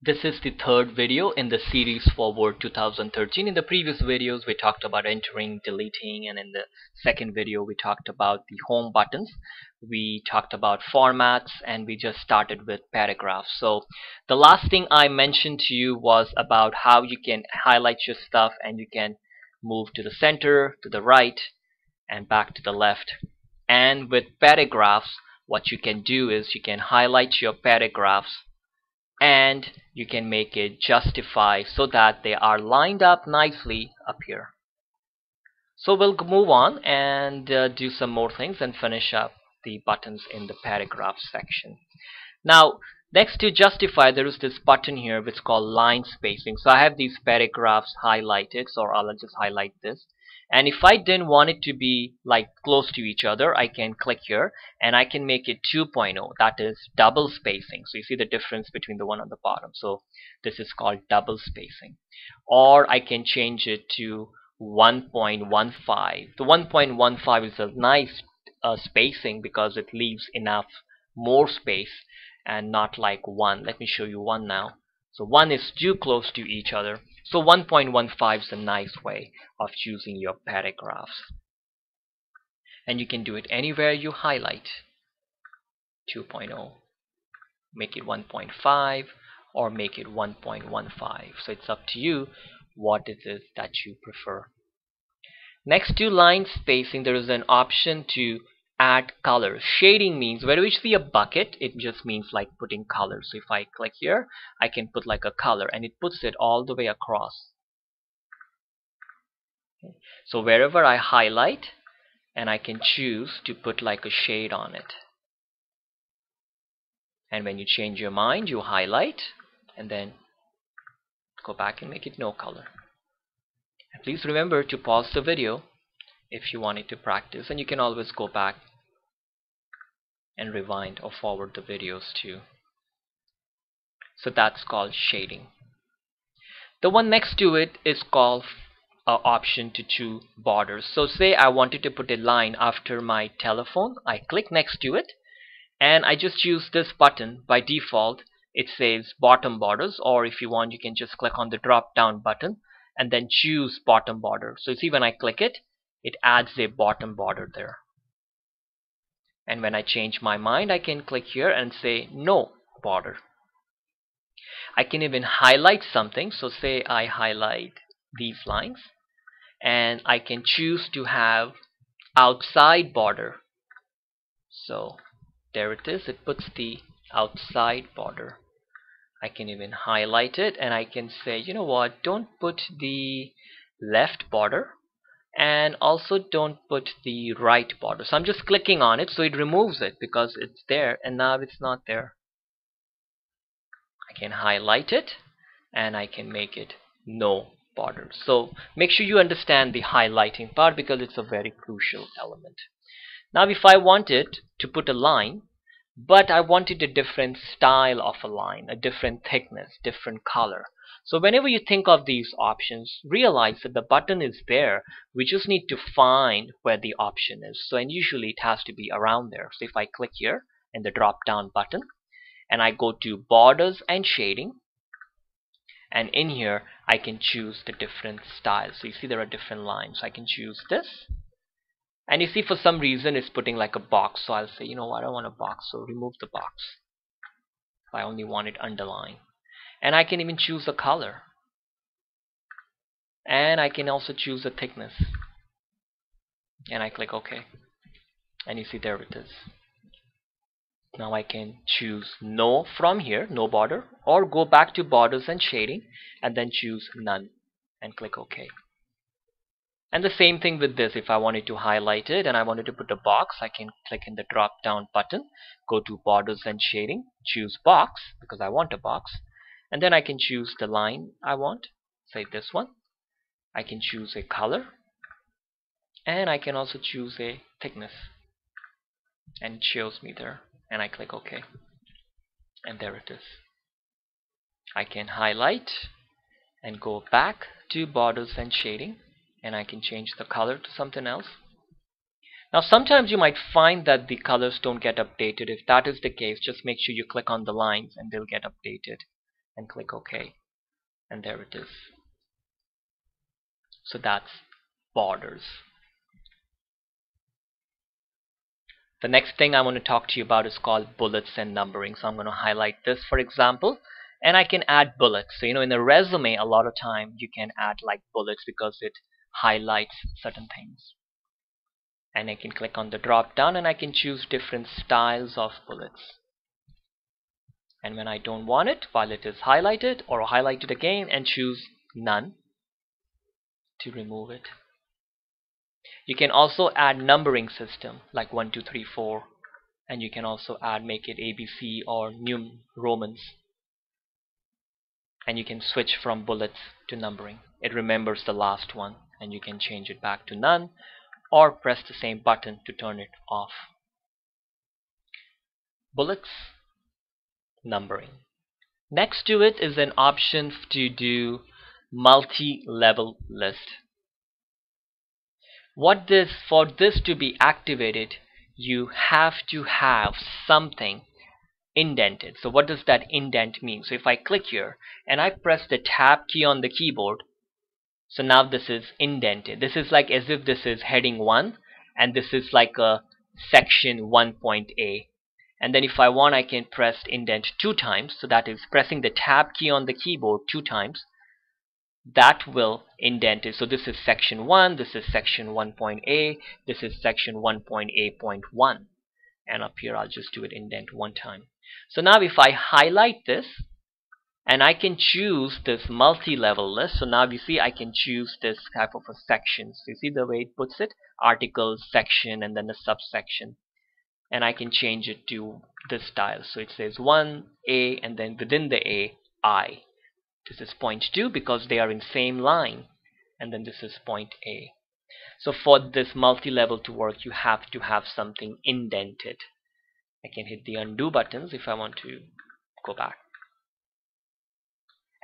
This is the third video in the series for Word 2013. In the previous videos we talked about entering, deleting and in the second video we talked about the home buttons. We talked about formats and we just started with paragraphs. So the last thing I mentioned to you was about how you can highlight your stuff and you can move to the center, to the right and back to the left. And with paragraphs what you can do is you can highlight your paragraphs and you can make it justify so that they are lined up nicely up here. So we'll move on and uh, do some more things and finish up the buttons in the paragraph section. Now next to justify there is this button here which is called line spacing. So I have these paragraphs highlighted so I'll just highlight this and if I didn't want it to be like close to each other I can click here and I can make it 2.0 that is double spacing. So you see the difference between the one on the bottom. So this is called double spacing. Or I can change it to 1.15 the 1.15 is a nice uh, spacing because it leaves enough more space and not like one. Let me show you one now. So one is too close to each other so 1.15 is a nice way of choosing your paragraphs. And you can do it anywhere you highlight. 2.0. Make it 1.5 or make it 1.15. So it's up to you what it is that you prefer. Next to line spacing, there is an option to add color. Shading means whenever you see a bucket, it just means like putting color. So if I click here, I can put like a color and it puts it all the way across. Okay. So wherever I highlight, and I can choose to put like a shade on it. And when you change your mind, you highlight and then go back and make it no color. Please remember to pause the video if you wanted to practice and you can always go back and rewind or forward the videos too. So that's called shading. The one next to it is called uh, option to choose borders. So say I wanted to put a line after my telephone. I click next to it and I just use this button. By default it says bottom borders or if you want you can just click on the drop down button and then choose bottom border. So you see when I click it it adds a bottom border there and when I change my mind I can click here and say no border I can even highlight something. So say I highlight these lines. And I can choose to have outside border. So there it is. It puts the outside border. I can even highlight it. And I can say you know what? Don't put the left border and also don't put the right border. So I'm just clicking on it so it removes it because it's there and now it's not there. I can highlight it and I can make it no border. So make sure you understand the highlighting part because it's a very crucial element. Now if I wanted to put a line but I wanted a different style of a line a different thickness different color so whenever you think of these options, realize that the button is there. We just need to find where the option is. So and usually it has to be around there. So if I click here in the drop down button and I go to borders and shading and in here I can choose the different styles. So you see there are different lines. I can choose this and you see for some reason it's putting like a box. So I'll say you know what? I don't want a box so remove the box. I only want it underlined. And I can even choose a color. And I can also choose a thickness. And I click OK. And you see there it is. Now I can choose no from here no border or go back to borders and shading and then choose none and click OK and the same thing with this. If I wanted to highlight it and I wanted to put a box I can click in the drop down button go to borders and shading choose box because I want a box. And then I can choose the line I want say this one. I can choose a color. And I can also choose a thickness. And it shows me there. And I click OK. And there it is. I can highlight and go back to borders and shading and I can change the color to something else. Now sometimes you might find that the colors don't get updated. If that is the case just make sure you click on the lines and they'll get updated and click OK. And there it is. So that's borders. The next thing I want to talk to you about is called bullets and numbering. So I'm going to highlight this for example. And I can add bullets. So you know in a resume a lot of time you can add like bullets because it highlights certain things. And I can click on the drop down and I can choose different styles of bullets. And when I don't want it while it is highlighted or highlight it again and choose none to remove it. You can also add numbering system like 1 2 3 4 and you can also add make it ABC or New Romans. And you can switch from bullets to numbering. It remembers the last one and you can change it back to none or press the same button to turn it off. Bullets numbering. Next to it is an option to do multi-level list. What this for this to be activated you have to have something indented. So what does that indent mean? So if I click here and I press the tab key on the keyboard so now this is indented. This is like as if this is heading 1 and this is like a section 1.a and then if I want I can press indent two times. So that is pressing the tab key on the keyboard two times. That will indent it. So this is section 1 this is section 1.a this is section 1.a.1 and up here I'll just do it indent one time. So now if I highlight this and I can choose this multi-level list so now you see I can choose this type of a section. So you see the way it puts it? Article section and then a subsection. And I can change it to this style. So it says 1a and then within the a i. This is point 2 because they are in same line. And then this is point a. So for this multi-level to work you have to have something indented. I can hit the undo buttons if I want to go back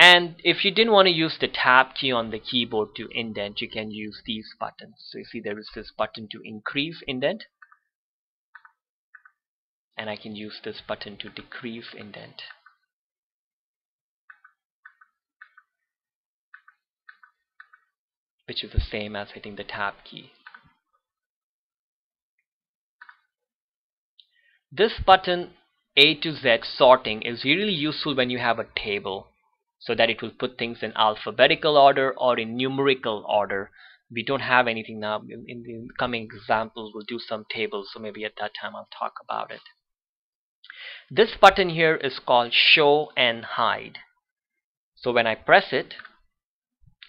and if you didn't want to use the tab key on the keyboard to indent you can use these buttons. So you see there is this button to increase indent. And I can use this button to decrease indent. Which is the same as hitting the tab key. This button A to Z sorting is really useful when you have a table so that it will put things in alphabetical order or in numerical order we don't have anything now in, the coming examples we'll do some tables so maybe at that time I'll talk about it this button here is called show and hide. So when I press it,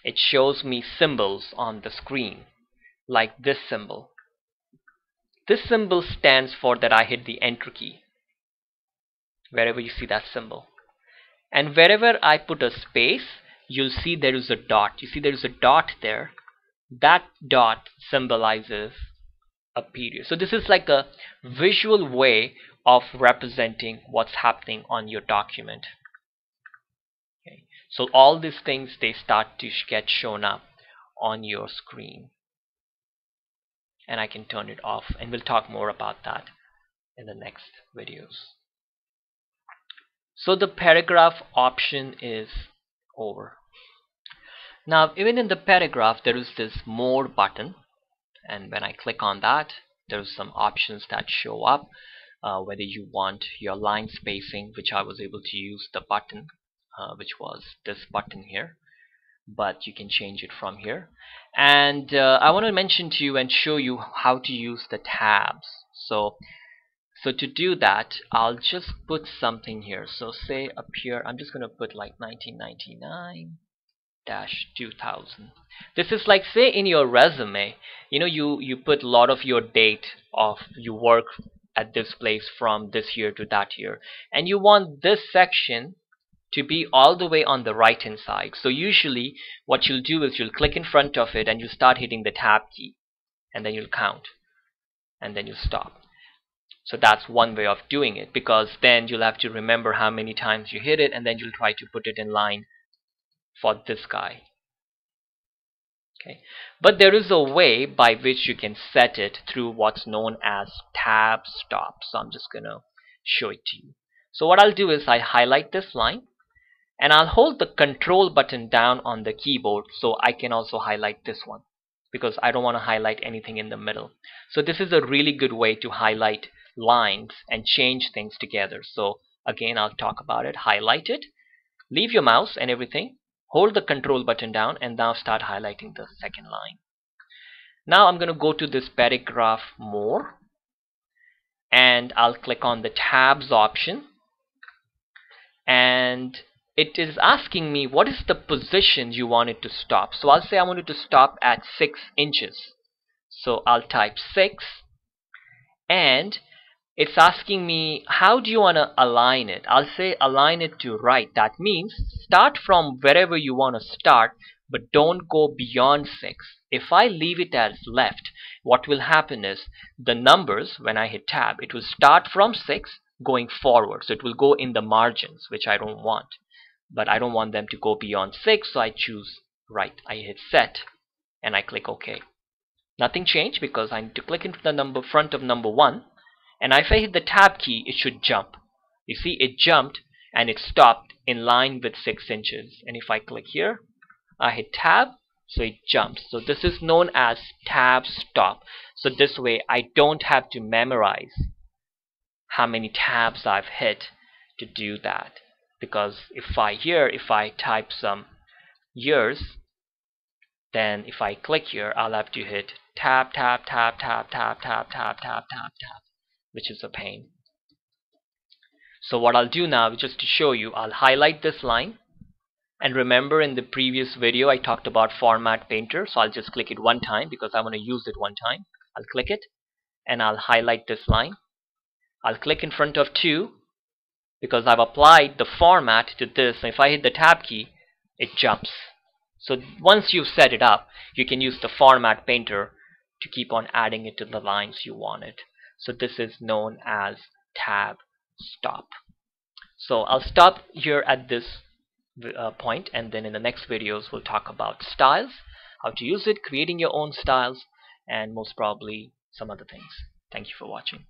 it shows me symbols on the screen, like this symbol. This symbol stands for that I hit the enter key, wherever you see that symbol. And wherever I put a space, you'll see there is a dot. You see there is a dot there. That dot symbolizes a period. So this is like a visual way of representing what's happening on your document. Okay. So all these things they start to get shown up on your screen. And I can turn it off and we'll talk more about that in the next videos. So the paragraph option is over. Now even in the paragraph there is this more button. And when I click on that there's some options that show up uh, whether you want your line spacing which I was able to use the button uh, which was this button here. But you can change it from here. And uh, I want to mention to you and show you how to use the tabs. So so to do that I'll just put something here. So say up here I'm just gonna put like 1999 2000 this is like say in your resume you know you you put a lot of your date of your work at this place from this year to that year. And you want this section to be all the way on the right hand side. So usually what you'll do is you'll click in front of it and you start hitting the tab key. And then you'll count. And then you stop so that's one way of doing it because then you'll have to remember how many times you hit it and then you'll try to put it in line for this guy. Okay. But there is a way by which you can set it through what's known as tab stop so I'm just gonna show it to you. So what I'll do is I highlight this line and I'll hold the control button down on the keyboard so I can also highlight this one because I don't want to highlight anything in the middle. So this is a really good way to highlight lines and change things together. So again I'll talk about it highlight it leave your mouse and everything hold the control button down and now start highlighting the second line. Now I'm going to go to this paragraph more and I'll click on the tabs option. And it is asking me what is the position you want it to stop? So I'll say I want it to stop at 6 inches. So I'll type 6 and it's asking me how do you want to align it? I'll say align it to right. That means start from wherever you want to start but don't go beyond 6 if I leave it as left what will happen is the numbers when I hit tab it will start from 6 going forward. So it will go in the margins which I don't want. But I don't want them to go beyond 6 so I choose right. I hit set and I click OK. Nothing changed because I need to click into the number front of number 1 and if I hit the tab key it should jump. You see it jumped and it stopped in line with 6 inches. And if I click here I hit tab so it jumps. So this is known as tab stop. So this way I don't have to memorize how many tabs I've hit to do that. Because if I here if I type some years then if I click here I'll have to hit tab tab tab tab tab tab tab tab tab tab which is a pain. So what I'll do now just to show you I'll highlight this line. And remember in the previous video I talked about format painter. So I'll just click it one time because I want to use it one time. I'll click it and I'll highlight this line. I'll click in front of 2 because I've applied the format to this. And if I hit the tab key it jumps. So once you've set it up you can use the format painter to keep on adding it to the lines you wanted so this is known as tab stop. So I'll stop here at this uh, point and then in the next videos we'll talk about styles how to use it creating your own styles and most probably some other things. Thank you for watching